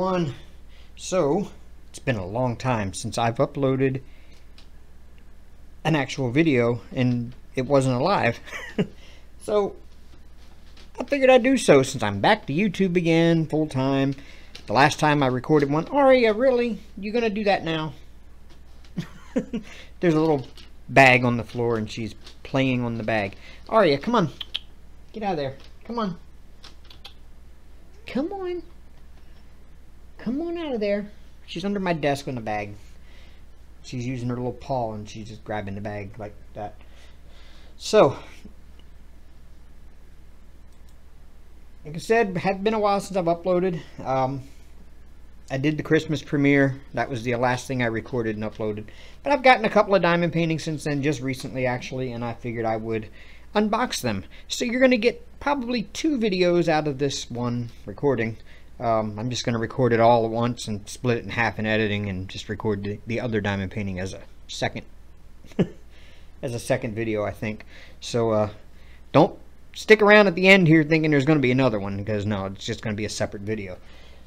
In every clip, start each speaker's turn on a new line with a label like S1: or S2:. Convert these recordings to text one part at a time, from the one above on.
S1: Everyone. So, it's been a long time since I've uploaded an actual video and it wasn't alive. so, I figured I'd do so since I'm back to YouTube again, full time. The last time I recorded one, Aria, really? You gonna do that now? There's a little bag on the floor and she's playing on the bag. Aria, come on. Get out of there. Come on. Come on. Come on out of there. She's under my desk in the bag. She's using her little paw and she's just grabbing the bag like that. So, like I said, it had been a while since I've uploaded. Um, I did the Christmas premiere. That was the last thing I recorded and uploaded. But I've gotten a couple of diamond paintings since then, just recently actually, and I figured I would unbox them. So you're going to get probably two videos out of this one recording. Um, I'm just going to record it all at once and split it in half in editing and just record the, the other diamond painting as a second as a second video, I think. So uh, don't stick around at the end here thinking there's going to be another one because no, it's just going to be a separate video.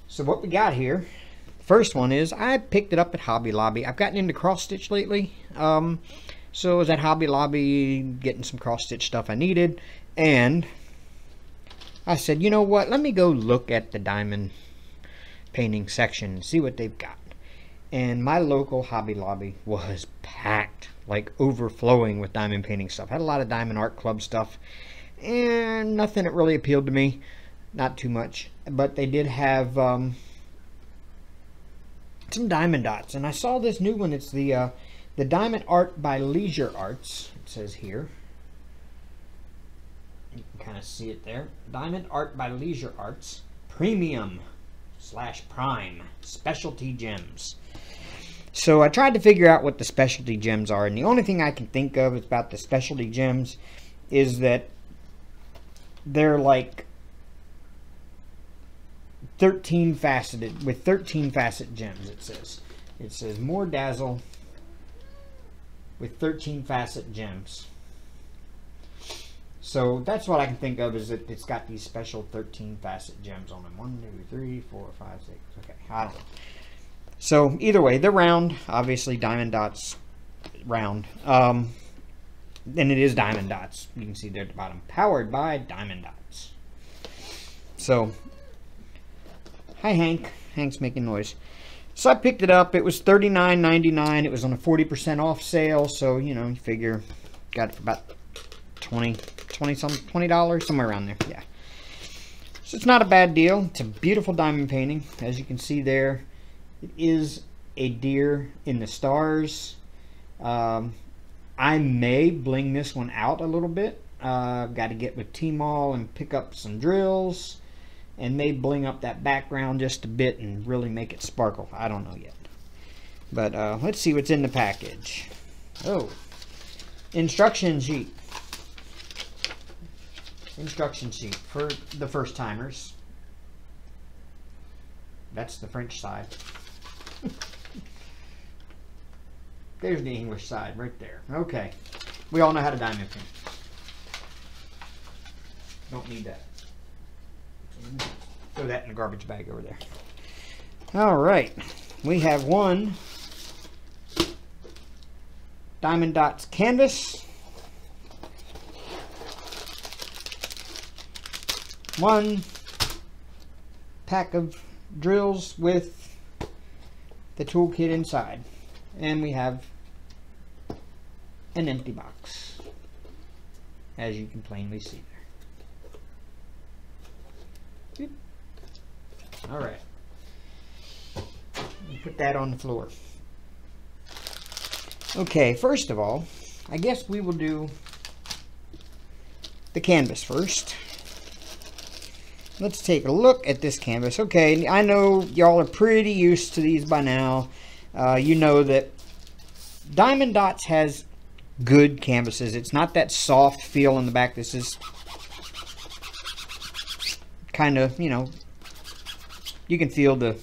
S1: So what we got here, first one is I picked it up at Hobby Lobby. I've gotten into cross stitch lately. Um, so I was at Hobby Lobby getting some cross stitch stuff I needed and I said, you know what, let me go look at the diamond painting section and see what they've got. And my local Hobby Lobby was packed, like overflowing with diamond painting stuff. Had a lot of Diamond Art Club stuff and nothing that really appealed to me. Not too much. But they did have um, some Diamond Dotz. And I saw this new one. It's the, uh, the Diamond Art by Leisure Arts, it says here. You can kind of see it there. Diamond Art by Leisure Arts. Premium slash Prime. Specialty Gems. So I tried to figure out what the specialty gems are, and the only thing I can think of is about the specialty gems is that they're like 13 faceted, with 13 facet gems, it says. It says more dazzle with 13 facet gems. So that's what I can think of is that it's got these special 13 facet gems on them. One, two, three, four, five, six. Okay, I don't know. So either way, they're round. Obviously, Diamond Dotz round. Um, and it is Diamond Dotz. You can see there at the bottom. Powered by Diamond Dotz. So, hi Hank. Hank's making noise. So I picked it up. It was $39.99. It was on a 40% off sale. So, you know, you figure got it for about 20 20 some $20, somewhere around there. Yeah. So it's not a bad deal. It's a beautiful diamond painting. As you can see there, it is a deer in the stars. Um, I may bling this one out a little bit. Uh, got to get with Tmall and pick up some drills and may bling up that background just a bit and really make it sparkle. I don't know yet. But uh, let's see what's in the package. Oh, instruction sheet instruction sheet for the first timers. That's the French side. There's the English side right there. Okay. We all know how to diamond paint. Don't need that. Throw that in the garbage bag over there. All right. We have one Diamond Dotz canvas. One pack of drills with the toolkit inside. And we have an empty box, as you can plainly see there. All right. Put that on the floor. Okay, first of all, I guess we will do the canvas first let's take a look at this canvas. Okay, I know y'all are pretty used to these by now. Uh, you know that Diamond Dotz has good canvases. It's not that soft feel in the back. This is kind of, you know, you can feel the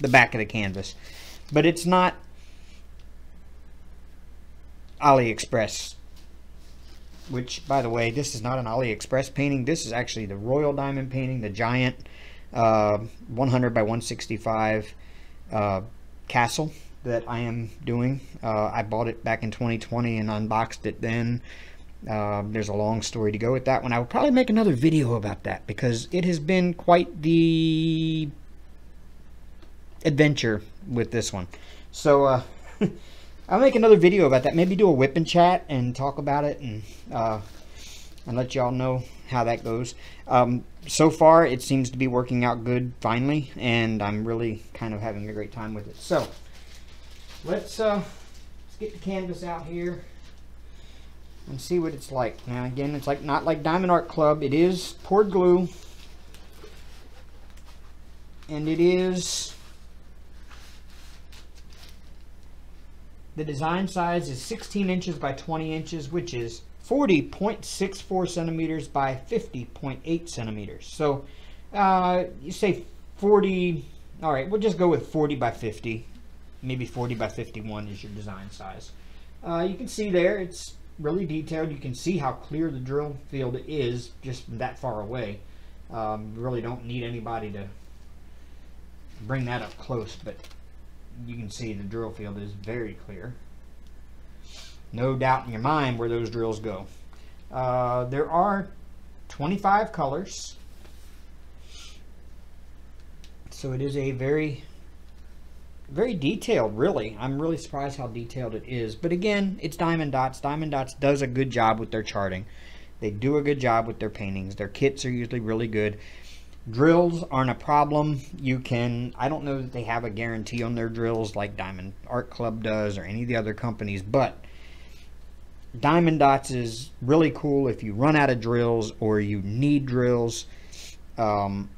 S1: the back of the canvas. But it's not AliExpress which, by the way, this is not an AliExpress painting. This is actually the Royal Diamond painting, the giant uh, 100 by 165 uh, castle that I am doing. Uh, I bought it back in 2020 and unboxed it then. Uh, there's a long story to go with that one. I will probably make another video about that because it has been quite the adventure with this one. So uh, I'll make another video about that. Maybe do a WIP and chat and talk about it and uh, and let y'all know how that goes. Um, so far, it seems to be working out good finally, and I'm really kind of having a great time with it. So let's uh, let's get the canvas out here and see what it's like. Now again, it's like not like Diamond Art Club. It is poured glue, and it is the design size is 16 inches by 20 inches, which is 40.64 centimeters by 50.8 centimeters. So uh, you say 40, all right, we'll just go with 40 by 50. Maybe 40 by 51 is your design size. Uh, you can see there, it's really detailed. You can see how clear the drill field is just that far away. Um, you really don't need anybody to bring that up close, but you can see the drill field is very clear no doubt in your mind where those drills go. Uh, there are 25 colors. So it is a very, very detailed, really. I'm really surprised how detailed it is. But again, it's Diamond Dotz. Diamond Dotz does a good job with their charting. They do a good job with their paintings. Their kits are usually really good. Drills aren't a problem. You can, I don't know that they have a guarantee on their drills like Diamond Art Club does or any of the other companies, but Diamond Dotz is really cool if you run out of drills or you need drills um,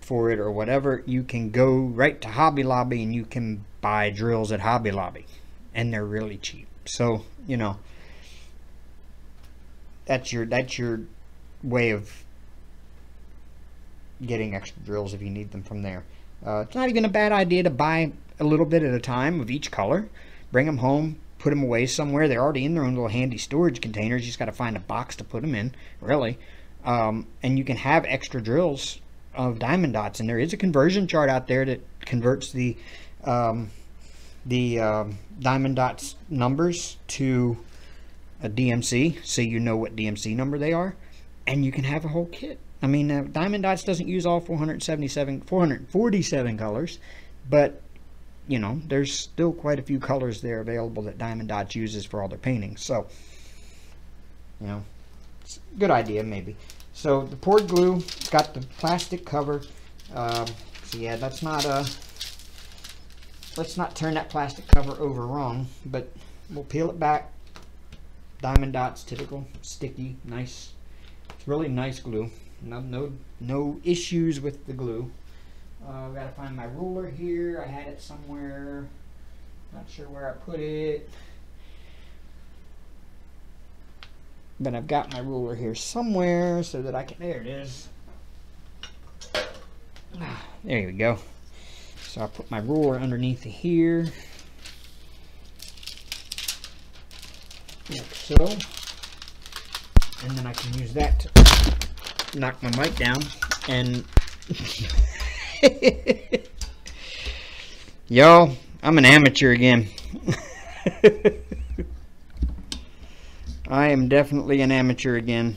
S1: for it or whatever. You can go right to Hobby Lobby and you can buy drills at Hobby Lobby, and they're really cheap. So you know that's your that's your way of getting extra drills if you need them from there. Uh, it's not even a bad idea to buy a little bit at a time of each color, bring them home, put them away somewhere. They're already in their own little handy storage containers. You just got to find a box to put them in, really. Um, and you can have extra drills of Diamond Dotz. And there is a conversion chart out there that converts the um, the um, Diamond Dotz numbers to a DMC, so you know what DMC number they are, and you can have a whole kit. I mean, uh, Diamond Dotz doesn't use all 477, 447 colors, but you know, there's still quite a few colors there available that Diamond Dotz uses for all their paintings. So, you know, it's a good idea maybe. So the poured glue got the plastic cover. Um, so yeah, that's not a. Uh, let's not turn that plastic cover over wrong, but we'll peel it back. Diamond Dotz, typical, sticky, nice. It's really nice glue. No, no, no issues with the glue. Uh, I've got to find my ruler here. I had it somewhere. Not sure where I put it. But I've got my ruler here somewhere so that I can, there it is. Ah, there we go. So I'll put my ruler underneath here. Like so. And then I can use that to knock my mic down and Yo, I'm an amateur again. I am definitely an amateur again.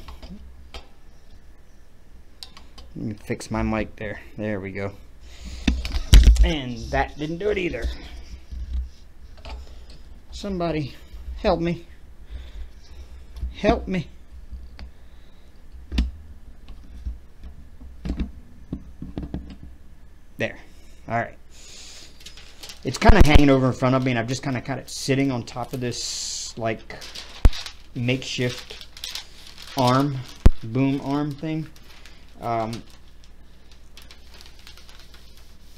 S1: Let me fix my mic there. There we go. And that didn't do it either. Somebody help me. Help me. There. All right. It's kind of hanging over in front of me, and I've just kind of got it sitting on top of this, like, makeshift arm, boom arm thing. Um,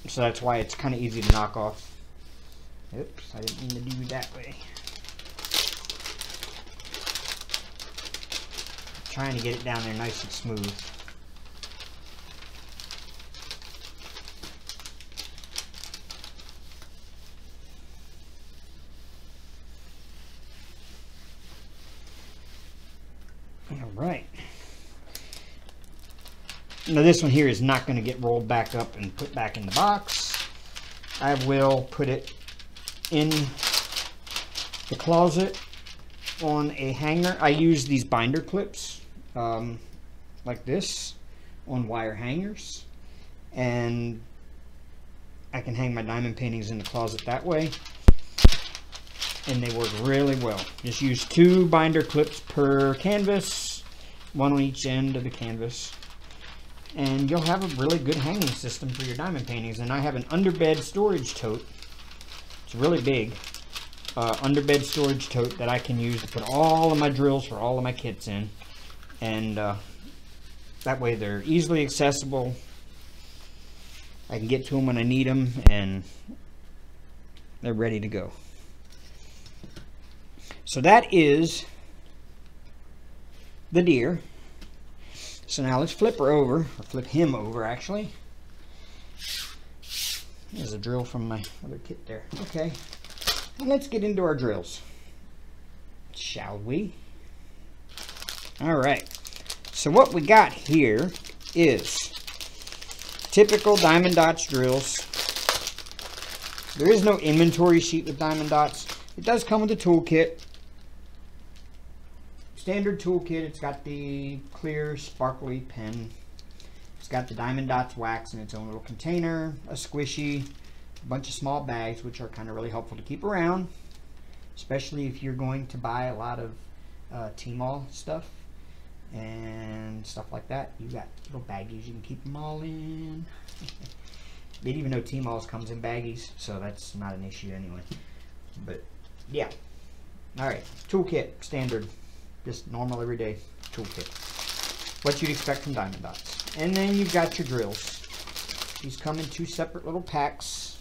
S1: so that's why it's kind of easy to knock off. Oops, I didn't mean to do it that way. trying to get it down there nice and smooth. All right. Now this one here is not going to get rolled back up and put back in the box. I will put it in the closet on a hanger. I use these binder clips um, like this on wire hangers and I can hang my diamond paintings in the closet that way and they work really well. Just use two binder clips per canvas, one on each end of the canvas and you'll have a really good hanging system for your diamond paintings. And I have an underbed storage tote. It's really big. Uh, underbed storage tote that I can use to put all of my drills for all of my kits in. And uh, that way they're easily accessible. I can get to them when I need them and they're ready to go. So that is the deer. So now let's flip her over, or flip him over actually. There's a drill from my other kit there. Okay, and let's get into our drills. Shall we? All right, so what we got here is typical Diamond Dotz drills. There is no inventory sheet with Diamond Dotz. It does come with a toolkit standard toolkit. It's got the clear sparkly pen. It's got the Diamond Dotz wax in its own little container, a squishy, a bunch of small bags, which are kind of really helpful to keep around, especially if you're going to buy a lot of uh, Tmall stuff and stuff like that. You got little baggies you can keep them all in. but even though Tmall's comes in baggies, so that's not an issue anyway. But yeah. All right, toolkit standard. Just normal everyday toolkit. What you'd expect from Diamond Dotz. And then you've got your drills. These come in two separate little packs.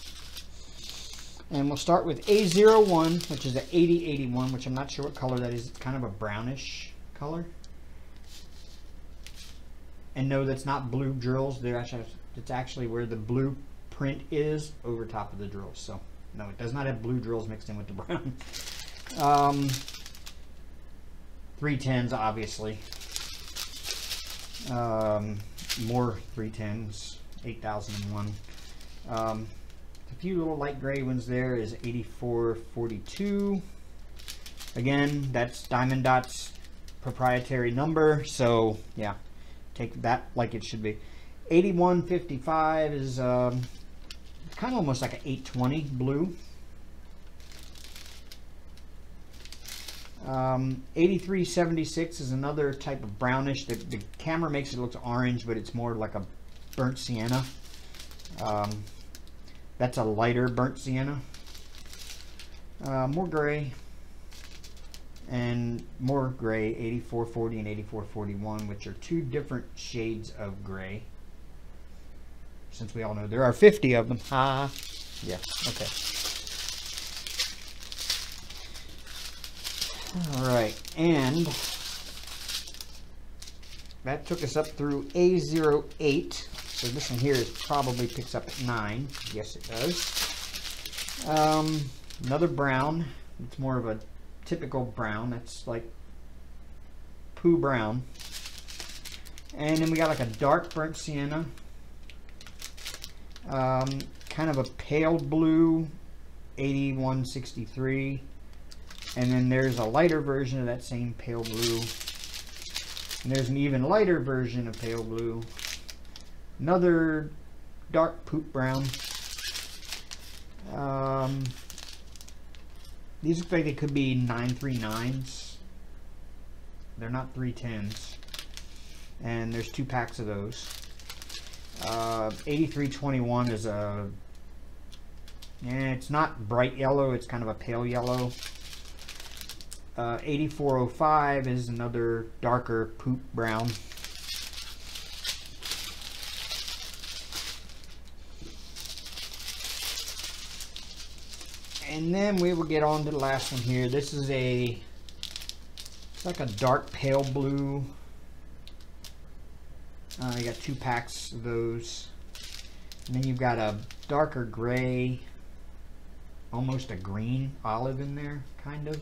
S1: And we'll start with A01, which is an 8081, which I'm not sure what color that is. It's kind of a brownish color. And no, that's not blue drills. They're actually, it's actually where the blue print is over top of the drills. So, no, it does not have blue drills mixed in with the brown. Um, 310s, obviously. Um, more 310s, 8001. Um, a few little light gray ones there is 8442. Again, that's Diamond Dot's proprietary number, so yeah, take that like it should be. 8155 is um, kind of almost like an 820 blue. Um, 8376 is another type of brownish. The, the, camera makes it look orange, but it's more like a burnt sienna. Um, that's a lighter burnt sienna. Uh, more gray and more gray 8440 and 8441 which are two different shades of gray since we all know there are 50 of them ha yeah okay All right, and that took us up through A08. So this one here is probably picks up at 9. Yes, it does. Um, another brown. It's more of a typical brown. That's like poo brown. And then we got like a dark burnt sienna. Um, kind of a pale blue 8163 and then there's a lighter version of that same pale blue. And there's an even lighter version of pale blue. Another dark poop brown. Um, these look like they could be 939s. They're not 310s. And there's two packs of those. Uh, 8321 is a... Yeah, it's not bright yellow. It's kind of a pale yellow. Uh, 8405 is another darker poop brown. And then we will get on to the last one here. This is a, it's like a dark pale blue. Uh, you got two packs of those. And then you've got a darker gray, almost a green olive in there, kind of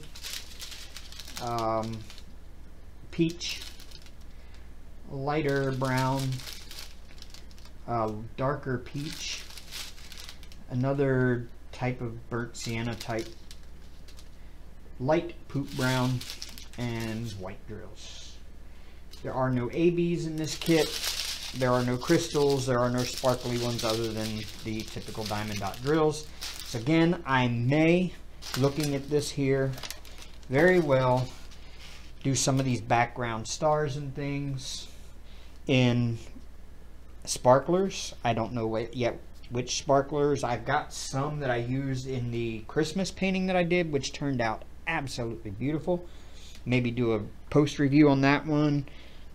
S1: um, peach, lighter brown, uh, darker peach, another type of burnt sienna type, light poop brown, and white drills. There are no ABs in this kit. There are no crystals. There are no sparkly ones other than the typical diamond dot drills. So again, I may, looking at this here, very well do some of these background stars and things in sparklers. I don't know yet which sparklers. I've got some that I used in the Christmas painting that I did, which turned out absolutely beautiful. Maybe do a post review on that one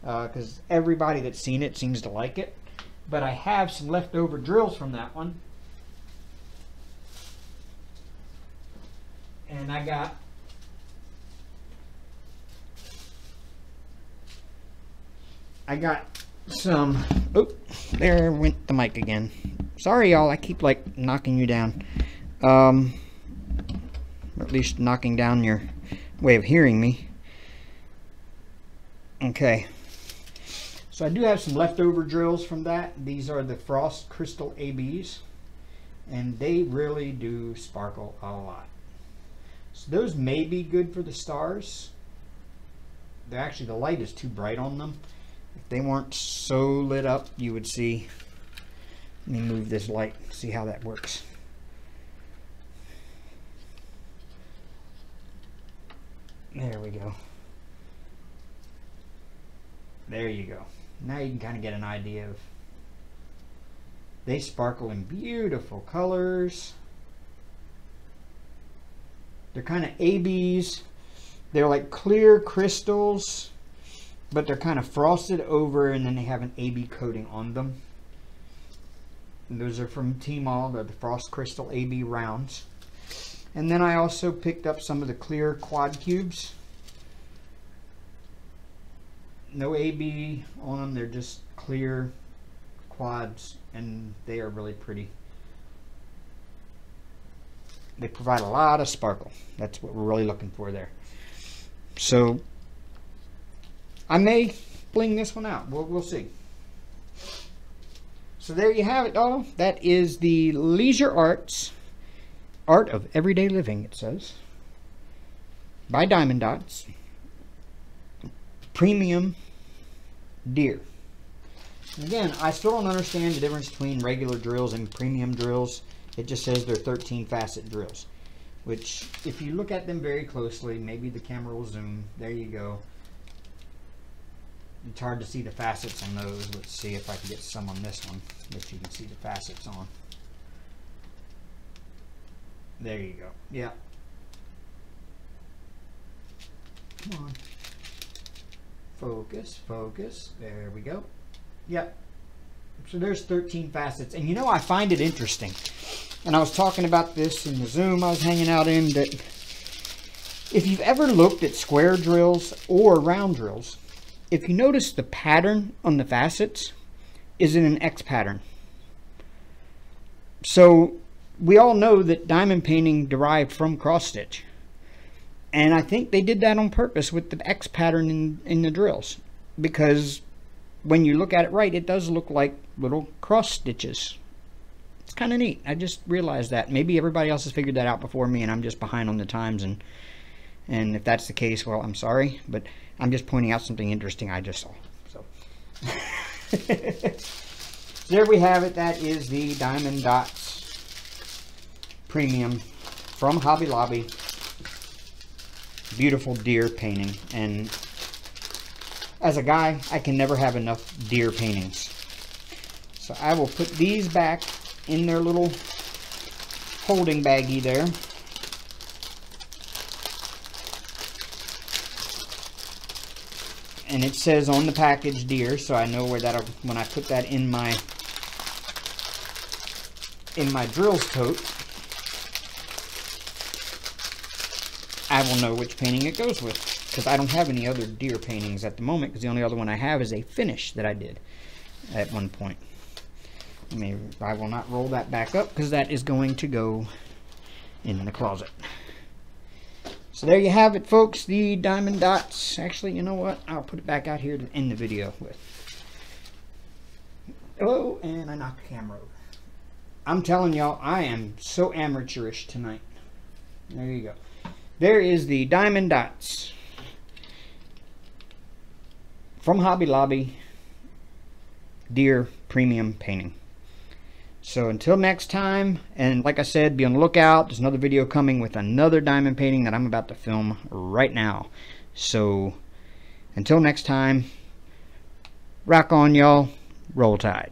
S1: because uh, everybody that's seen it seems to like it. But I have some leftover drills from that one. And I got I got some oh there went the mic again. Sorry y'all I keep like knocking you down. Um or at least knocking down your way of hearing me. Okay. So I do have some leftover drills from that. These are the frost crystal ABs and they really do sparkle a lot. So those may be good for the stars. They're actually the light is too bright on them they weren't so lit up, you would see, let me move this light, see how that works. There we go. There you go. Now you can kind of get an idea of, they sparkle in beautiful colors. They're kind of ABs. They're like clear crystals but they're kind of frosted over and then they have an AB coating on them. And those are from Tmall, they're the Frost Crystal AB rounds. And then I also picked up some of the clear quad cubes. No AB on them, they're just clear quads and they are really pretty. They provide a lot of sparkle. That's what we're really looking for there. So I may bling this one out. We'll, we'll see. So there you have it, doll. That is the Leisure Arts Art of Everyday Living, it says. By Diamond Dotz. Premium Deer. Again, I still don't understand the difference between regular drills and premium drills. It just says they're 13 facet drills. Which, if you look at them very closely, maybe the camera will zoom. There you go. It's hard to see the facets on those. Let's see if I can get some on this one, that you can see the facets on. There you go. Yeah. Come on. Focus, focus. There we go. Yep. So there's 13 facets. And you know, I find it interesting. And I was talking about this in the Zoom I was hanging out in that if you've ever looked at square drills or round drills, if you notice the pattern on the facets is in an X pattern. So we all know that diamond painting derived from cross stitch. And I think they did that on purpose with the X pattern in, in the drills. Because when you look at it right, it does look like little cross stitches. It's kind of neat. I just realized that. Maybe everybody else has figured that out before me and I'm just behind on the times. And, and if that's the case, well, I'm sorry. But I'm just pointing out something interesting I just saw. So there we have it. That is the Diamond Dotz Premium from Hobby Lobby. Beautiful deer painting. And as a guy, I can never have enough deer paintings. So I will put these back in their little holding baggie there. And it says on the package deer so I know where that when I put that in my in my drills tote I will know which painting it goes with because I don't have any other deer paintings at the moment because the only other one I have is a finish that I did at one point. I mean I will not roll that back up because that is going to go in the closet so there you have it, folks. The Diamond Dotz. Actually, you know what? I'll put it back out here to end the video with. Oh, and I knocked the camera over. I'm telling y'all, I am so amateurish tonight. There you go. There is the Diamond Dotz from Hobby Lobby Deer Premium Painting. So until next time, and like I said, be on the lookout. There's another video coming with another diamond painting that I'm about to film right now. So until next time, rock on y'all, roll tide.